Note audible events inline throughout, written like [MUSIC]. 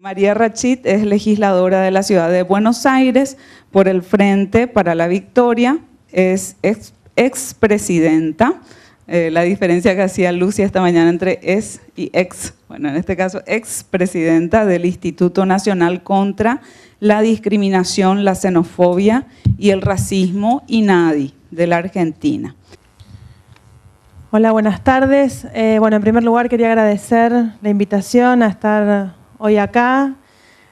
María Rachid es legisladora de la ciudad de Buenos Aires por el Frente para la Victoria, es expresidenta. Eh, la diferencia que hacía Lucia esta mañana entre es y ex, bueno, en este caso expresidenta del Instituto Nacional contra la Discriminación, la Xenofobia y el Racismo, INADI, de la Argentina. Hola, buenas tardes. Eh, bueno, en primer lugar quería agradecer la invitación a estar hoy acá.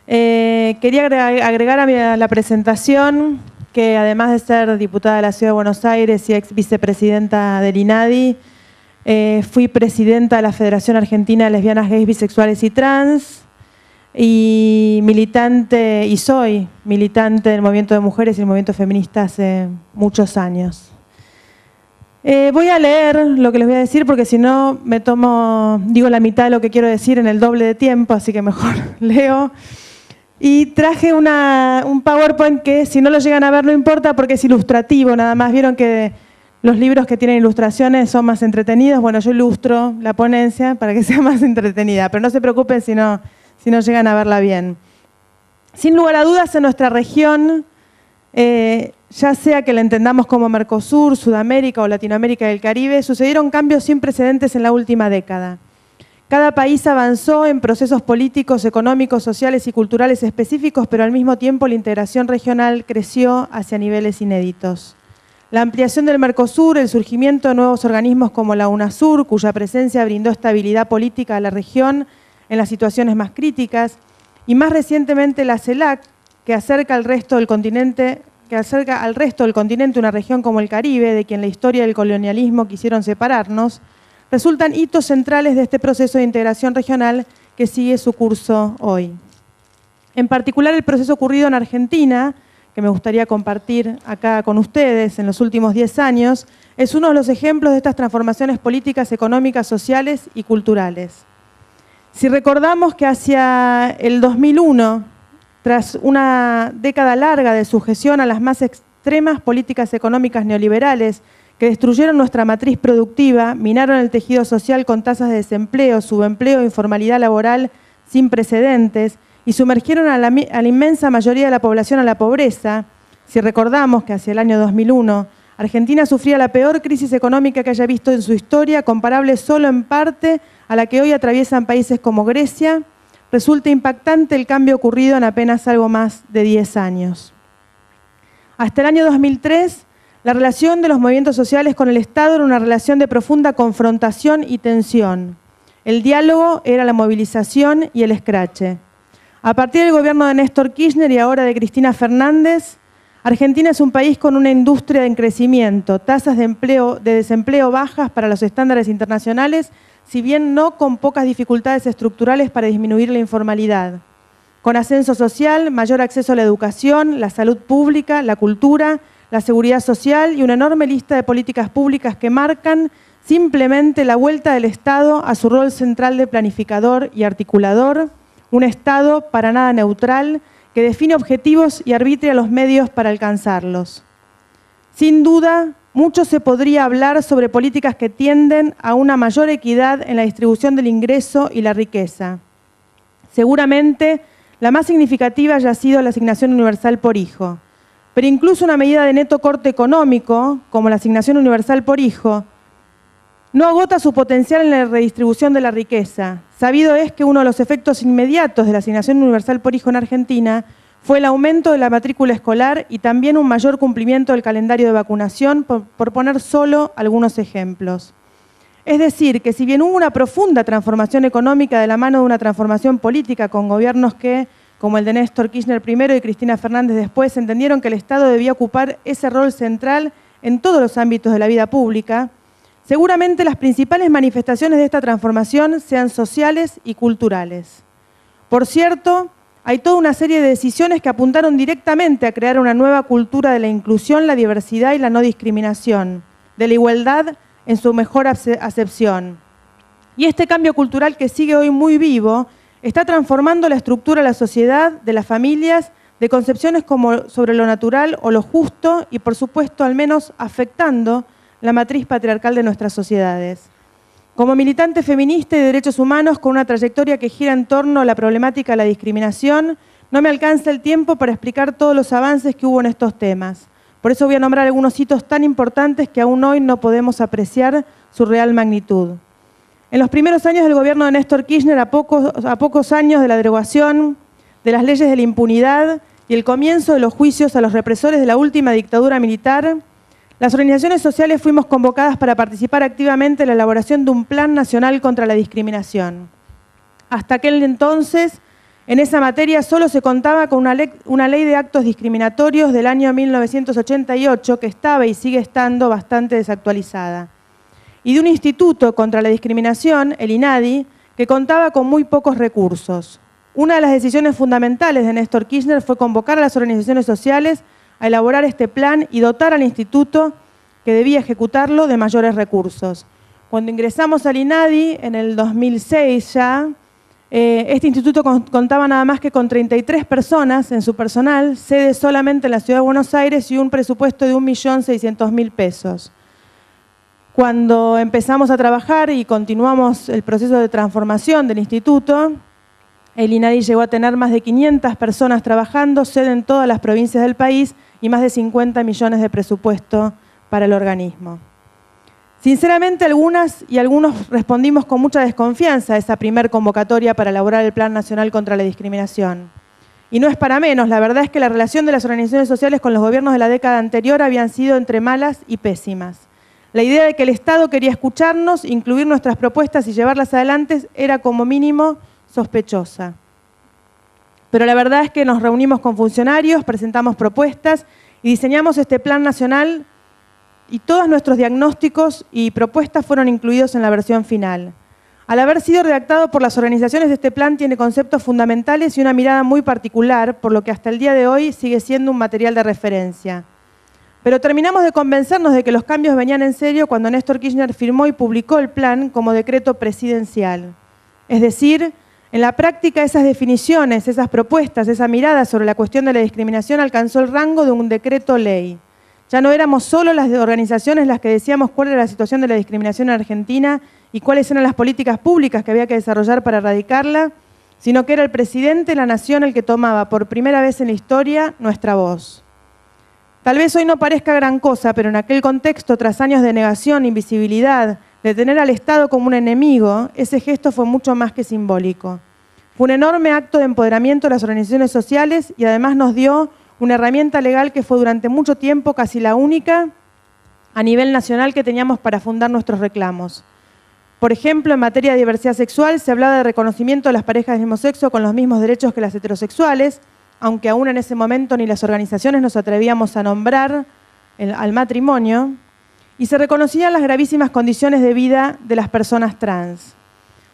Eh, quería agregar a, la presentación que además de ser diputada de la Ciudad de Buenos Aires y ex vicepresidenta del INADI, eh, fui presidenta de la Federación Argentina de Lesbianas, Gays, Bisexuales y Trans y militante, y soy militante del movimiento de mujeres y el movimiento feminista hace muchos años. Eh, voy a leer lo que les voy a decir porque si no me tomo, digo la mitad de lo que quiero decir en el doble de tiempo, así que mejor [LAUGHS] leo. Y traje un PowerPoint que si no lo llegan a ver no importa porque es ilustrativo, nada más. Vieron que los libros que tienen ilustraciones son más entretenidos. Bueno, yo ilustro la ponencia para que [LAUGHS] sea más entretenida, pero no se preocupen si no, si no llegan a verla bien. Sin lugar a dudas, en nuestra región eh, ya sea que la entendamos como Mercosur, Sudamérica o Latinoamérica y el Caribe, sucedieron cambios sin precedentes en la última década. Cada país avanzó en procesos políticos, económicos, sociales y culturales específicos, pero al mismo tiempo la integración regional creció hacia niveles inéditos. La ampliación del Mercosur, el surgimiento de nuevos organismos como la UNASUR, cuya presencia brindó estabilidad política a la región en las situaciones más críticas, y más recientemente la CELAC, que acerca al resto del continente que acerca al resto del continente una región como el Caribe, de quien la historia del colonialismo quisieron separarnos, resultan hitos centrales de este proceso de integración regional que sigue su curso hoy. En particular, el proceso ocurrido en Argentina, que me gustaría compartir acá con ustedes en los últimos 10 años, es uno de los ejemplos de estas transformaciones políticas, económicas, sociales y culturales. Si recordamos que hacia el 2001 tras una década larga de sujeción a las más extremas políticas económicas neoliberales que destruyeron nuestra matriz productiva, minaron el tejido social con tasas de desempleo, subempleo e informalidad laboral sin precedentes y sumergieron a la, a la, inmensa mayoría de la población a la pobreza, si recordamos que hacia el año 2001 Argentina sufría la peor crisis económica que haya visto en su historia, comparable solo en parte a la que hoy atraviesan países como Grecia, resulta impactante el cambio ocurrido en apenas algo más de 10 años. Hasta el año 2003, la relación de los movimientos sociales con el Estado era una relación de profunda confrontación y tensión. El diálogo era la movilización y el escrache. A partir del gobierno de Néstor Kirchner y ahora de Cristina Fernández, Argentina es un país con una industria en crecimiento, tasas de, empleo, de desempleo bajas para los estándares internacionales si bien no con pocas dificultades estructurales para disminuir la informalidad. Con ascenso social, mayor acceso a la educación, la salud pública, la cultura, la seguridad social y una enorme lista de políticas públicas que marcan simplemente la vuelta del Estado a su rol central de planificador y articulador, un Estado para nada neutral que define objetivos y arbitra los medios para alcanzarlos. Sin duda, mucho se podría hablar sobre políticas que tienden a una mayor equidad en la distribución del ingreso y la riqueza. Seguramente la más significativa haya sido la asignación universal por hijo, pero incluso una medida de neto corte económico, como la asignación universal por hijo, no agota su potencial en la redistribución de la riqueza. Sabido es que uno de los efectos inmediatos de la asignación universal por hijo en Argentina fue el aumento de la matrícula escolar y también un mayor cumplimiento del calendario de vacunación, por, poner solo algunos ejemplos. Es decir, que si bien hubo una profunda transformación económica de la mano de una transformación política con gobiernos que, como el de Néstor Kirchner primero y Cristina Fernández después, entendieron que el Estado debía ocupar ese rol central en todos los ámbitos de la vida pública, seguramente las principales manifestaciones de esta transformación sean sociales y culturales. Por cierto, hay toda una serie de decisiones que apuntaron directamente a crear una nueva cultura de la inclusión, la diversidad y la no discriminación, de la igualdad en su mejor acepción. Y este cambio cultural que sigue hoy muy vivo está transformando la estructura de la sociedad, de las familias, de concepciones como sobre lo natural o lo justo y por supuesto al menos afectando la matriz patriarcal de nuestras sociedades. Como militante feminista y de derechos humanos con una trayectoria que gira en torno a la problemática de la discriminación, no me alcanza el tiempo para explicar todos los avances que hubo en estos temas. Por eso voy a nombrar algunos hitos tan importantes que aún hoy no podemos apreciar su real magnitud. En los primeros años del gobierno de Néstor Kirchner, a pocos, a pocos años de la derogación de las leyes de la impunidad y el comienzo de los juicios a los represores de la última dictadura militar, las organizaciones sociales fuimos convocadas para participar activamente en la elaboración de un plan nacional contra la discriminación. Hasta aquel entonces, en esa materia solo se contaba con una ley, de actos discriminatorios del año 1988 que estaba y sigue estando bastante desactualizada. Y de un instituto contra la discriminación, el INADI, que contaba con muy pocos recursos. Una de las decisiones fundamentales de Néstor Kirchner fue convocar a las organizaciones sociales a elaborar este plan y dotar al instituto que debía ejecutarlo de mayores recursos. Cuando ingresamos al INADI en el 2006 ya, eh, este instituto contaba nada más que con 33 personas en su personal, sede solamente en la ciudad de Buenos Aires y un presupuesto de 1.600.000 pesos. Cuando empezamos a trabajar y continuamos el proceso de transformación del instituto, el INADI llegó a tener más de 500 personas trabajando, sede en todas las provincias del país y más de 50 millones de presupuesto para el organismo. Sinceramente, algunas y algunos respondimos con mucha desconfianza a esa primer convocatoria para elaborar el Plan Nacional contra la Discriminación. Y no es para menos, la verdad es que la relación de las organizaciones sociales con los gobiernos de la década anterior habían sido entre malas y pésimas. La idea de que el Estado quería escucharnos, incluir nuestras propuestas y llevarlas adelante era como mínimo sospechosa. Pero la verdad es que nos reunimos con funcionarios, presentamos propuestas y diseñamos este plan nacional y todos nuestros diagnósticos y propuestas fueron incluidos en la versión final. Al haber sido redactado por las organizaciones, este plan tiene conceptos fundamentales y una mirada muy particular, por lo que hasta el día de hoy sigue siendo un material de referencia. Pero terminamos de convencernos de que los cambios venían en serio cuando Néstor Kirchner firmó y publicó el plan como decreto presidencial. Es decir, en la práctica esas definiciones, esas propuestas, esa mirada sobre la cuestión de la discriminación alcanzó el rango de un decreto ley. Ya no éramos solo las organizaciones las que decíamos cuál era la situación de la discriminación en Argentina y cuáles eran las políticas públicas que había que desarrollar para erradicarla, sino que era el presidente de la nación el que tomaba por primera vez en la historia nuestra voz. Tal vez hoy no parezca gran cosa, pero en aquel contexto, tras años de negación, invisibilidad, de tener al Estado como un enemigo, ese gesto fue mucho más que simbólico. Fue un enorme acto de empoderamiento de las organizaciones sociales y además nos dio una herramienta legal que fue durante mucho tiempo casi la única a nivel nacional que teníamos para fundar nuestros reclamos. Por ejemplo, en materia de diversidad sexual se hablaba de reconocimiento de las parejas del mismo sexo con los mismos derechos que las heterosexuales, aunque aún en ese momento ni las organizaciones nos atrevíamos a nombrar al matrimonio, y se reconocían las gravísimas condiciones de vida de las personas trans.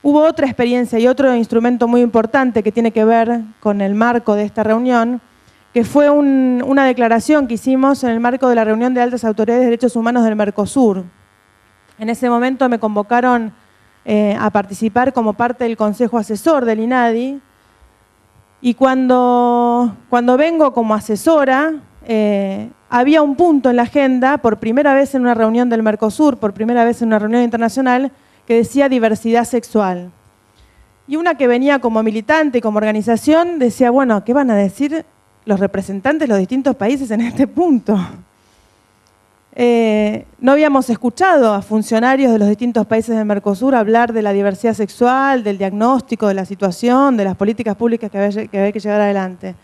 Hubo otra experiencia y otro instrumento muy importante que tiene que ver con el marco de esta reunión, que fue una declaración que hicimos en el marco de la reunión de altas autoridades de derechos humanos del Mercosur. En ese momento me convocaron eh, a participar como parte del consejo asesor del INADI y cuando, cuando vengo como asesora, eh, había un punto en la agenda, por primera vez en una reunión del Mercosur, por primera vez en una reunión internacional, que decía diversidad sexual. Y una que venía como militante y como organización decía, bueno, ¿qué van a decir los representantes de los distintos países en este punto? Eh, no habíamos escuchado a funcionarios de los distintos países del Mercosur hablar de la diversidad sexual, del diagnóstico de la situación, de las políticas públicas que había que, había que llevar adelante.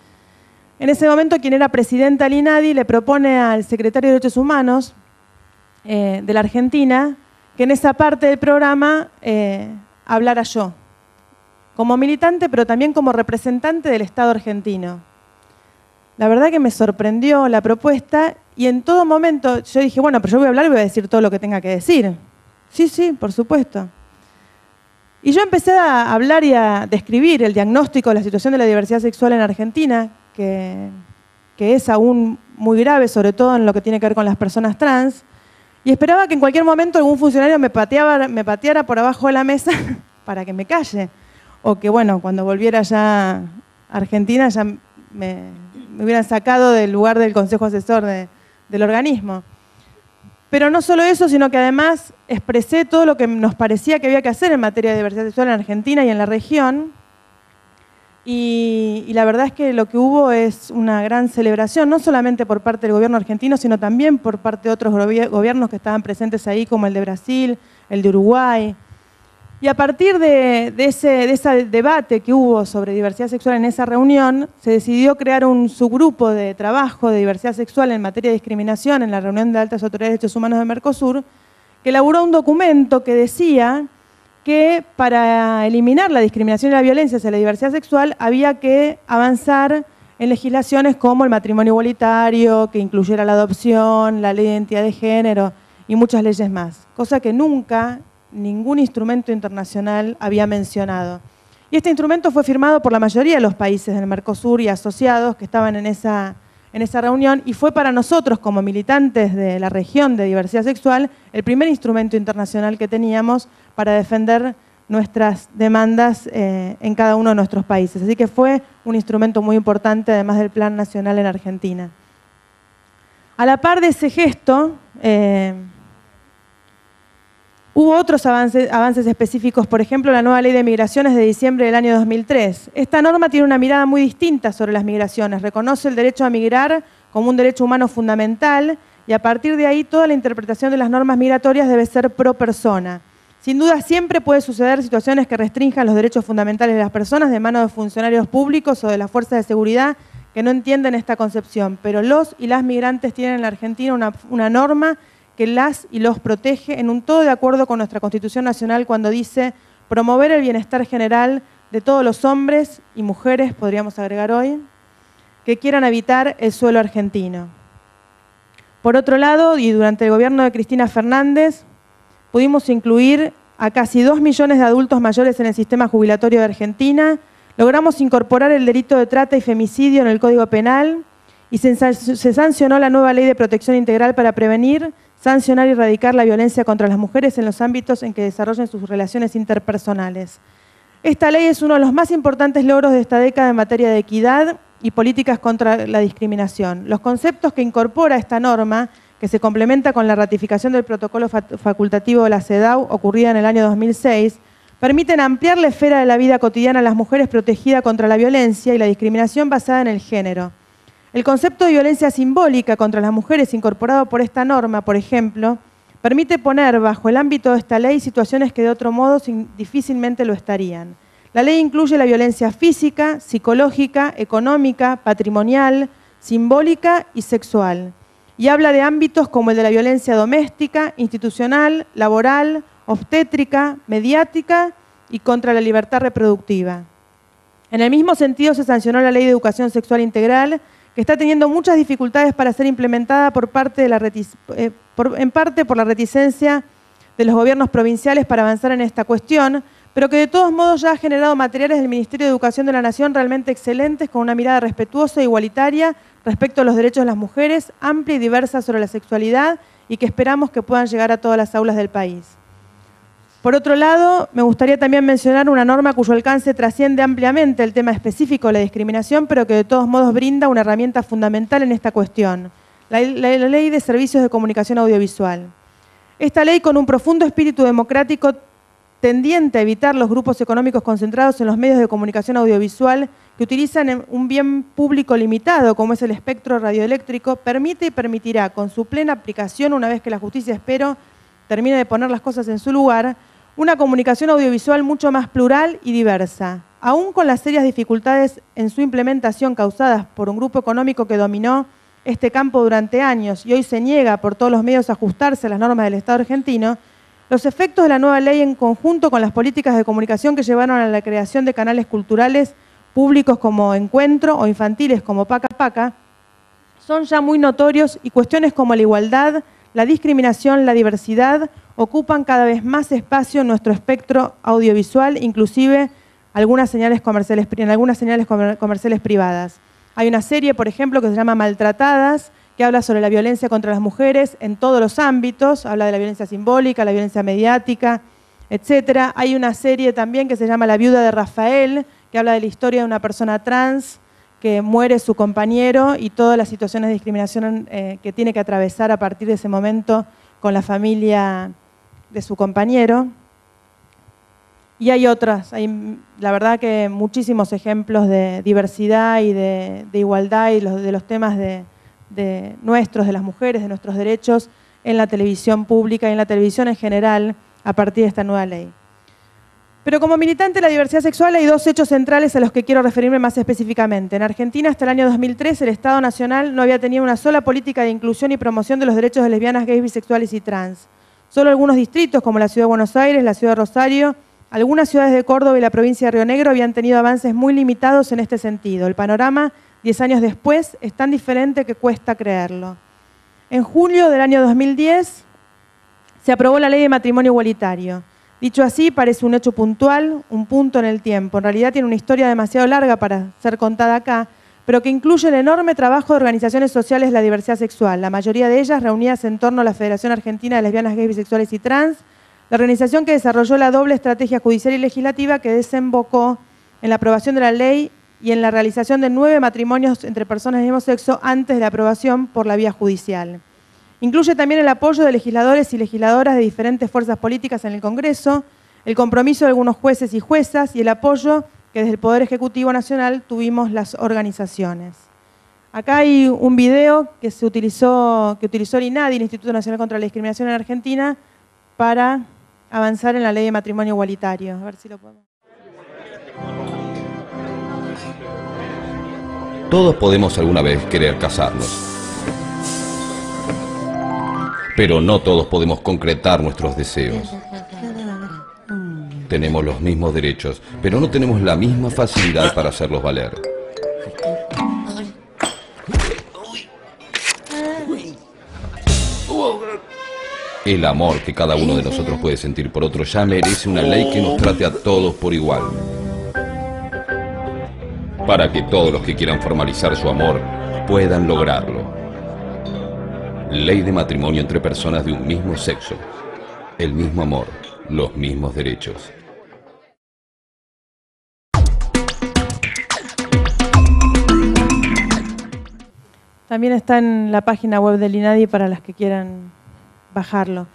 En ese momento, quien era presidenta del INADI le propone al secretario de Derechos Humanos eh, de la Argentina que en esa parte del programa eh, hablara yo, como militante, pero también como representante del Estado argentino. La verdad que me sorprendió la propuesta y en todo momento yo dije, bueno, pero yo voy a hablar y voy a decir todo lo que tenga que decir. Sí, sí, por supuesto. Y yo empecé a hablar y a describir el diagnóstico de la situación de la diversidad sexual en Argentina, que, es aún muy grave, sobre todo en lo que tiene que ver con las personas trans, y esperaba que en cualquier momento algún funcionario me, pateaba, me pateara por abajo de la mesa [LAUGHS] para que me calle, o que bueno, cuando volviera ya a Argentina ya me, hubieran sacado del lugar del Consejo Asesor del organismo. Pero no solo eso, sino que además expresé todo lo que nos parecía que había que hacer en materia de diversidad sexual en Argentina y en la región. Y, la verdad es que lo que hubo es una gran celebración, no solamente por parte del gobierno argentino, sino también por parte de otros gobiernos que estaban presentes ahí, como el de Brasil, el de Uruguay. Y a partir de, ese, debate que hubo sobre diversidad sexual en esa reunión, se decidió crear un subgrupo de trabajo de diversidad sexual en materia de discriminación en la reunión de altas autoridades de derechos humanos de Mercosur, que elaboró un documento que decía que para eliminar la discriminación y la violencia hacia la diversidad sexual había que avanzar en legislaciones como el matrimonio igualitario, que incluyera la adopción, la ley de identidad de género y muchas leyes más, cosa que nunca ningún instrumento internacional había mencionado. Y este instrumento fue firmado por la mayoría de los países del Mercosur y asociados que estaban en esa, en esa reunión y fue para nosotros como militantes de la región de diversidad sexual el primer instrumento internacional que teníamos para defender nuestras demandas eh, en cada uno de nuestros países. Así que fue un instrumento muy importante, además del Plan Nacional en Argentina. A la par de ese gesto, eh, hubo otros avances, avances, específicos, por ejemplo, la nueva ley de migraciones de diciembre del año 2003. Esta norma tiene una mirada muy distinta sobre las migraciones, reconoce el derecho a migrar como un derecho humano fundamental y a partir de ahí toda la interpretación de las normas migratorias debe ser pro persona. Sin duda siempre puede suceder situaciones que restrinjan los derechos fundamentales de las personas de manos de funcionarios públicos o de las fuerzas de seguridad que no entienden esta concepción, pero los y las migrantes tienen en la Argentina una, norma que las y los protege en un todo de acuerdo con nuestra Constitución Nacional cuando dice promover el bienestar general de todos los hombres y mujeres, podríamos agregar hoy, que quieran habitar el suelo argentino. Por otro lado, y durante el gobierno de Cristina Fernández, pudimos incluir a casi dos millones de adultos mayores en el sistema jubilatorio de Argentina, logramos incorporar el delito de trata y femicidio en el Código Penal y se, sancionó la nueva ley de protección integral para prevenir, sancionar y erradicar la violencia contra las mujeres en los ámbitos en que desarrollen sus relaciones interpersonales. Esta ley es uno de los más importantes logros de esta década en materia de equidad y políticas contra la discriminación. Los conceptos que incorpora esta norma que se complementa con la ratificación del protocolo facultativo de la CEDAW ocurrida en el año 2006, permiten ampliar la esfera de la vida cotidiana de las mujeres protegidas contra la violencia y la discriminación basada en el género. El concepto de violencia simbólica contra las mujeres incorporado por esta norma, por ejemplo, permite poner bajo el ámbito de esta ley situaciones que de otro modo difícilmente lo estarían. La ley incluye la violencia física, psicológica, económica, patrimonial, simbólica y sexual y habla de ámbitos como el de la violencia doméstica, institucional, laboral, obstétrica, mediática y contra la libertad reproductiva. En el mismo sentido se sancionó la Ley de Educación Sexual Integral, que está teniendo muchas dificultades para ser implementada por parte de la eh, en parte por la reticencia de los gobiernos provinciales para avanzar en esta cuestión, pero que de todos modos ya ha generado materiales del Ministerio de Educación de la Nación realmente excelentes, con una mirada respetuosa e igualitaria respecto a los derechos de las mujeres, amplia y diversa sobre la sexualidad y que esperamos que puedan llegar a todas las aulas del país. Por otro lado, me gustaría también mencionar una norma cuyo alcance trasciende ampliamente el tema específico de la discriminación, pero que de todos modos brinda una herramienta fundamental en esta cuestión, la, la Ley de Servicios de Comunicación Audiovisual. Esta ley, con un profundo espíritu democrático, tendiente a evitar los grupos económicos concentrados en los medios de comunicación audiovisual que utilizan un bien público limitado, como es el espectro radioeléctrico, permite y permitirá, con su plena aplicación, una vez que la justicia, espero, termine de poner las cosas en su lugar, una comunicación audiovisual mucho más plural y diversa. Aún con las serias dificultades en su implementación causadas por un grupo económico que dominó este campo durante años y hoy se niega por todos los medios a ajustarse a las normas del Estado argentino, los efectos de la nueva ley en conjunto con las políticas de comunicación que llevaron a la creación de canales culturales públicos como Encuentro o infantiles como Paca Paca son ya muy notorios y cuestiones como la igualdad, la discriminación, la diversidad ocupan cada vez más espacio en nuestro espectro audiovisual, inclusive algunas señales comerciales, en algunas señales comerciales privadas. Hay una serie, por ejemplo, que se llama Maltratadas, que habla sobre la violencia contra las mujeres en todos los ámbitos, habla de la violencia simbólica, la violencia mediática, etc. Hay una serie también que se llama La viuda de Rafael, que habla de la historia de una persona trans que muere su compañero y todas las situaciones de discriminación eh, que tiene que atravesar a partir de ese momento con la familia de su compañero. Y hay otras, hay la verdad que muchísimos ejemplos de diversidad y de, igualdad y de los temas de, de nuestros, de las mujeres, de nuestros derechos en la televisión pública y en la televisión en general a partir de esta nueva ley. Pero como militante de la diversidad sexual hay dos hechos centrales a los que quiero referirme más específicamente. En Argentina, hasta el año 2003, el Estado Nacional no había tenido una sola política de inclusión y promoción de los derechos de lesbianas, gays, bisexuales y trans. Solo algunos distritos, como la Ciudad de Buenos Aires, la Ciudad de Rosario, algunas ciudades de Córdoba y la provincia de Río Negro habían tenido avances muy limitados en este sentido. El panorama, diez años después, es tan diferente que cuesta creerlo. En julio del año 2010 se aprobó la ley de matrimonio igualitario. Dicho así, parece un hecho puntual, un punto en el tiempo. En realidad tiene una historia demasiado larga para ser contada acá, pero que incluye el enorme trabajo de organizaciones sociales de la diversidad sexual, la mayoría de ellas reunidas en torno a la Federación Argentina de Lesbianas, Gays, Bisexuales y Trans, la organización que desarrolló la doble estrategia judicial y legislativa que desembocó en la aprobación de la ley y en la realización de nueve matrimonios entre personas del mismo sexo antes de la aprobación por la vía judicial. Incluye también el apoyo de legisladores y legisladoras de diferentes fuerzas políticas en el Congreso, el compromiso de algunos jueces y juezas y el apoyo que desde el Poder Ejecutivo Nacional tuvimos las organizaciones. Acá hay un video que se utilizó, que utilizó el INADI, el Instituto Nacional contra la Discriminación en Argentina, para avanzar en la ley de matrimonio igualitario. A ver si lo podemos. Todos podemos alguna vez querer casarnos pero no todos podemos concretar nuestros deseos. Tenemos los mismos derechos, pero no tenemos la misma facilidad para hacerlos valer. El amor que cada uno de nosotros puede sentir por otro ya merece una ley que nos trate a todos por igual. Para que todos los que quieran formalizar su amor puedan lograrlo. Ley de matrimonio entre personas de un mismo sexo. El mismo amor, los mismos derechos. También está en la página web del INADI para las que quieran bajarlo.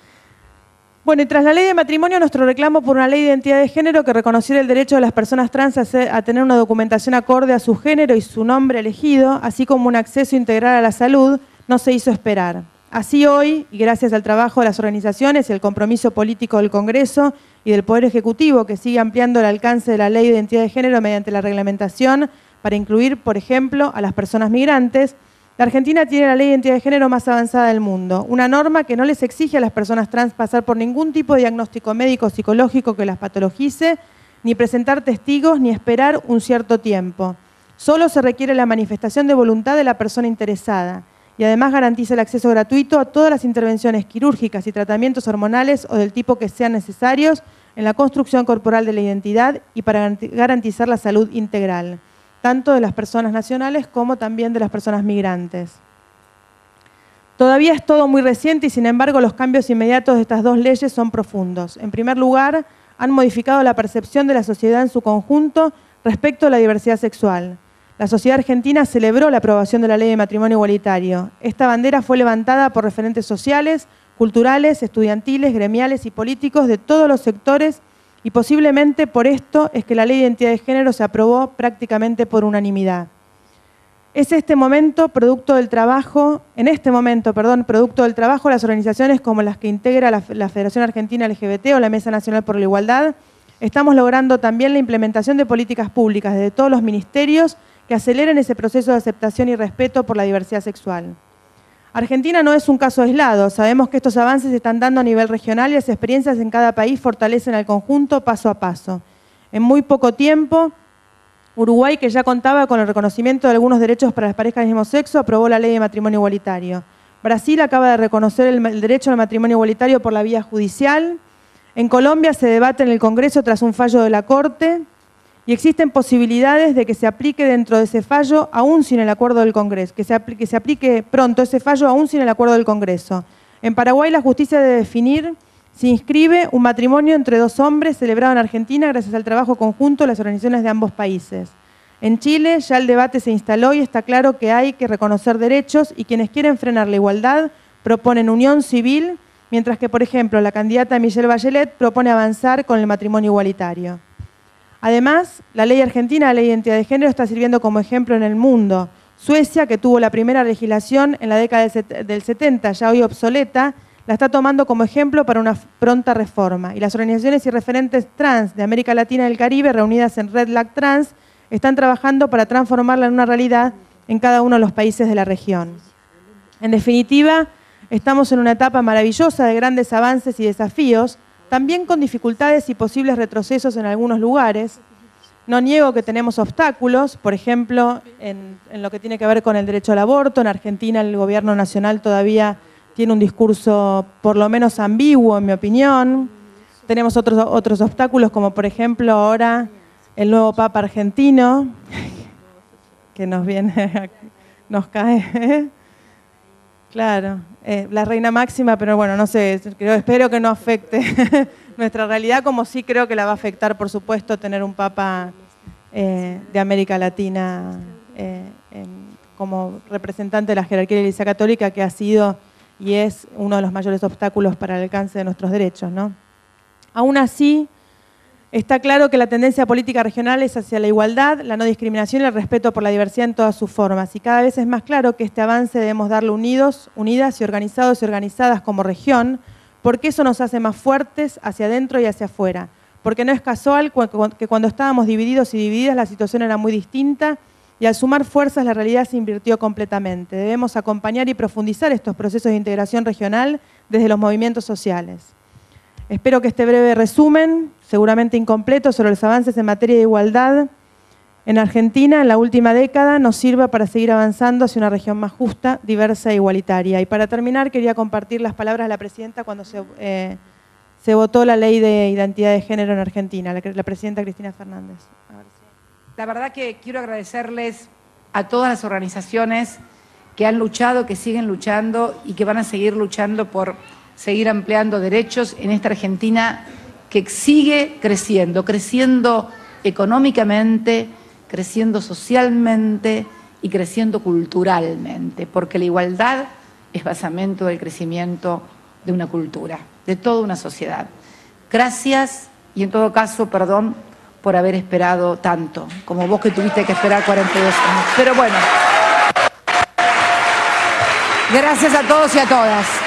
Bueno, y tras la ley de matrimonio, nuestro reclamo por una ley de identidad de género que reconociera el derecho de las personas trans a, tener una documentación acorde a su género y su nombre elegido, así como un acceso integral a la salud, no se hizo esperar. Así hoy, y gracias al trabajo de las organizaciones y el compromiso político del Congreso y del Poder Ejecutivo, que sigue ampliando el alcance de la ley de identidad de género mediante la reglamentación para incluir, por ejemplo, a las personas migrantes, la Argentina tiene la ley de identidad de género más avanzada del mundo, una norma que no les exige a las personas trans pasar por ningún tipo de diagnóstico médico o psicológico que las patologice, ni presentar testigos, ni esperar un cierto tiempo. Solo se requiere la manifestación de voluntad de la persona interesada y además garantiza el acceso gratuito a todas las intervenciones quirúrgicas y tratamientos hormonales o del tipo que sean necesarios en la construcción corporal de la identidad y para garantizar la salud integral, tanto de las personas nacionales como también de las personas migrantes. Todavía es todo muy reciente y sin embargo los cambios inmediatos de estas dos leyes son profundos. En primer lugar, han modificado la percepción de la sociedad en su conjunto respecto a la diversidad sexual. La sociedad argentina celebró la aprobación de la ley de matrimonio igualitario. Esta bandera fue levantada por referentes sociales, culturales, estudiantiles, gremiales y políticos de todos los sectores y posiblemente por esto es que la ley de identidad de género se aprobó prácticamente por unanimidad. Es este momento producto del trabajo, en este momento, perdón, producto del trabajo las organizaciones como las que integra la, la Federación Argentina LGBT o la Mesa Nacional por la Igualdad, estamos logrando también la implementación de políticas públicas desde todos los ministerios que aceleren ese proceso de aceptación y respeto por la diversidad sexual. Argentina no es un caso aislado, sabemos que estos avances se están dando a nivel regional y las experiencias en cada país fortalecen al conjunto paso a paso. En muy poco tiempo, Uruguay, que ya contaba con el reconocimiento de algunos derechos para las parejas del mismo sexo, aprobó la ley de matrimonio igualitario. Brasil acaba de reconocer el, derecho al matrimonio igualitario por la vía judicial. En Colombia se debate en el Congreso tras un fallo de la Corte y existen posibilidades de que se aplique dentro de ese fallo aún sin el acuerdo del Congreso, que se, aplique, pronto ese fallo aún sin el acuerdo del Congreso. En Paraguay la justicia debe definir si inscribe un matrimonio entre dos hombres celebrado en Argentina gracias al trabajo conjunto de las organizaciones de ambos países. En Chile ya el debate se instaló y está claro que hay que reconocer derechos y quienes quieren frenar la igualdad proponen unión civil mientras que, por ejemplo, la candidata Michelle Bachelet propone avanzar con el matrimonio igualitario. Además, la ley argentina, la de identidad de género, está sirviendo como ejemplo en el mundo. Suecia, que tuvo la primera legislación en la década del 70, ya hoy obsoleta, la está tomando como ejemplo para una pronta reforma. Y las organizaciones y referentes trans de América Latina y el Caribe, reunidas en Red Lag Trans, están trabajando para transformarla en una realidad en cada uno de los países de la región. En definitiva, estamos en una etapa maravillosa de grandes avances y desafíos, también con dificultades y posibles retrocesos en algunos lugares. No niego que tenemos obstáculos, por ejemplo, en, lo que tiene que ver con el derecho al aborto. En Argentina el gobierno nacional todavía tiene un discurso por lo menos ambiguo, en mi opinión. Tenemos otros, otros obstáculos, como por ejemplo ahora el nuevo Papa argentino, [LAUGHS] que nos viene, [LAUGHS] nos cae. Claro, eh, la reina máxima, pero bueno, no sé, espero que no afecte [LAUGHS] nuestra realidad, como sí creo que la va a afectar, por supuesto, tener un Papa eh, de América Latina eh, como representante de la jerarquía de la Iglesia Católica, que ha sido y es uno de los mayores obstáculos para el alcance de nuestros derechos. ¿no? Aún así, está claro que la tendencia política regional es hacia la igualdad, la no discriminación y el respeto por la diversidad en todas sus formas. Y cada vez es más claro que este avance debemos darlo unidos, unidas y organizados y organizadas como región, porque eso nos hace más fuertes hacia adentro y hacia afuera. Porque no es casual que cuando estábamos divididos y divididas la situación era muy distinta y al sumar fuerzas la realidad se invirtió completamente. Debemos acompañar y profundizar estos procesos de integración regional desde los movimientos sociales. Espero que este breve resumen, seguramente incompleto, sobre los avances en materia de igualdad en Argentina en la última década nos sirva para seguir avanzando hacia una región más justa, diversa e igualitaria. Y para terminar, quería compartir las palabras de la presidenta cuando se, eh, votó la ley de identidad de género en Argentina, la, la presidenta Cristina Fernández. La verdad que quiero agradecerles a todas las organizaciones que han luchado, que siguen luchando y que van a seguir luchando por seguir ampliando derechos en esta Argentina que sigue creciendo, creciendo económicamente, creciendo socialmente y creciendo culturalmente, porque la igualdad es basamento del crecimiento de una cultura, de toda una sociedad. Gracias y en todo caso, perdón por haber esperado tanto, como vos que tuviste que esperar 42 años. Pero bueno, gracias a todos y a todas.